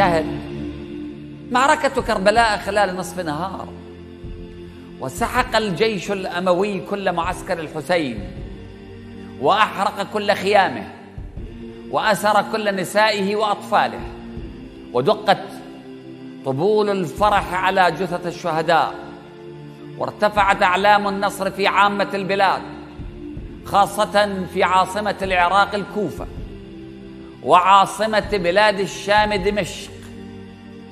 انتهت. معركة كربلاء خلال نصف نهار. وسحق الجيش الأموي كل معسكر الحسين. وأحرق كل خيامه. وأسر كل نسائه وأطفاله. ودقت طبول الفرح على جثث الشهداء. وارتفعت أعلام النصر في عامة البلاد خاصة في عاصمة العراق الكوفة. وعاصمة بلاد الشام دمشق.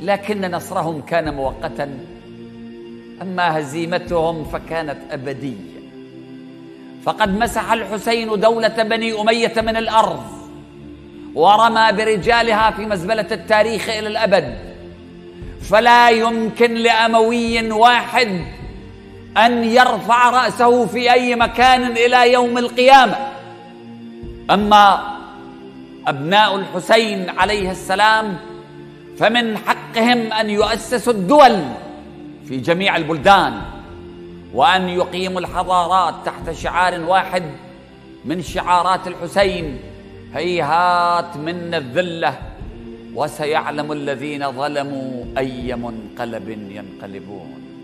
لكن نصرهم كان مؤقتا أما هزيمتهم فكانت أبدية. فقد مسح الحسين دولة بني أمية من الأرض ورمى برجالها في مزبلة التاريخ إلى الأبد. فلا يمكن لأموي واحد أن يرفع رأسه في أي مكان إلى يوم القيامة. أما أبناء الحسين عليه السلام فمن حقهم أن يؤسسوا الدول في جميع البلدان وأن يقيموا الحضارات تحت شعار واحد من شعارات الحسين هيهات من الذلة وسيعلم الذين ظلموا أي منقلب ينقلبون.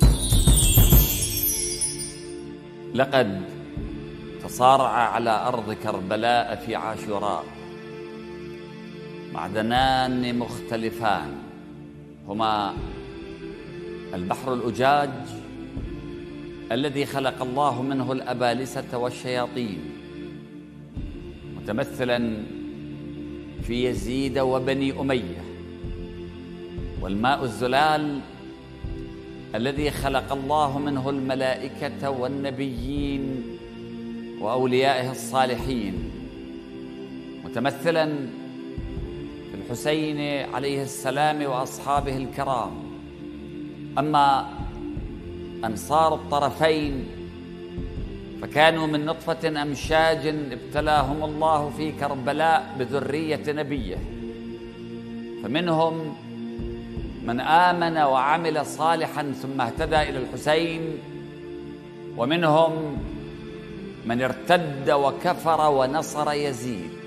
لقد تصارع على أرض كربلاء في عاشوراء معدنان مختلفان. هما البحر الأجاج الذي خلق الله منه الأبالسة والشياطين. متمثلا في يزيد وبني أمية. والماء الزلال الذي خلق الله منه الملائكة والنبيين وأوليائه الصالحين. متمثلا الحسين عليه السلام وأصحابه الكرام. أما أنصار الطرفين فكانوا من نطفة أمشاج ابتلاهم الله في كربلاء بذرية نبيه. فمنهم من آمن وعمل صالحا ثم اهتدى إلى الحسين ومنهم من ارتد وكفر ونصر يزيد.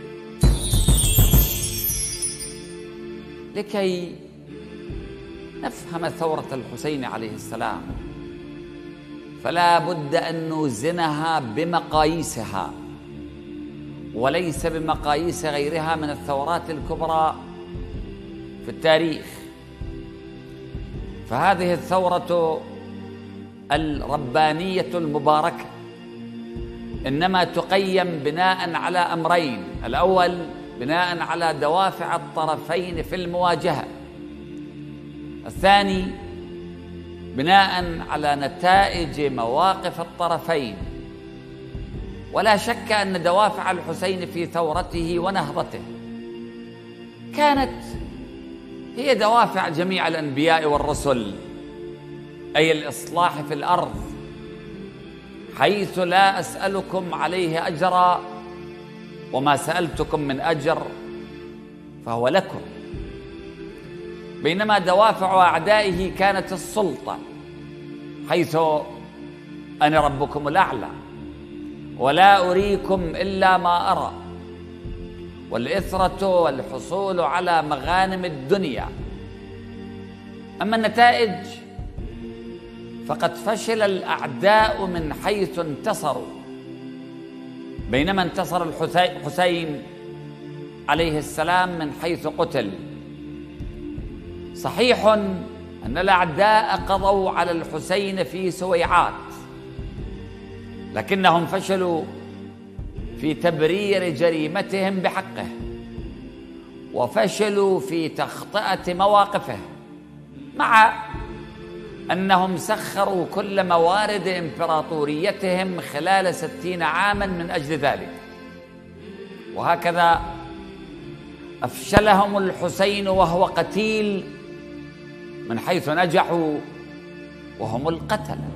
لكي نفهم ثورة الحسين عليه السلام. فلا بد أن نوزنها بمقاييسها وليس بمقاييس غيرها من الثورات الكبرى في التاريخ. فهذه الثورة الربانية المباركة إنما تقيم بناء على أمرين. الأول بناء على دوافع الطرفين في المواجهة. الثاني بناء على نتائج مواقف الطرفين. ولا شك أن دوافع الحسين في ثورته ونهضته كانت هي دوافع جميع الأنبياء والرسل أي الإصلاح في الأرض حيث لا أسألكم عليه أجرا. وما سألتكم من أجر فهو لكم. بينما دوافع أعدائه كانت السلطة حيث أنا ربكم الأعلى ولا أريكم إلا ما أرى. والإثرة والحصول على مغانم الدنيا. أما النتائج فقد فشل الأعداء من حيث انتصروا. بينما انتصر الحسين عليه السلام من حيث قتل. صحيح أن الأعداء قضوا على الحسين في سويعات لكنهم فشلوا في تبرير جريمتهم بحقه وفشلوا في تخطئة مواقفه مع أنهم سخروا كل موارد إمبراطوريتهم خلال ستين عاما من أجل ذلك. وهكذا أفشلهم الحسين وهو قتيل من حيث نجحوا وهم القتلة.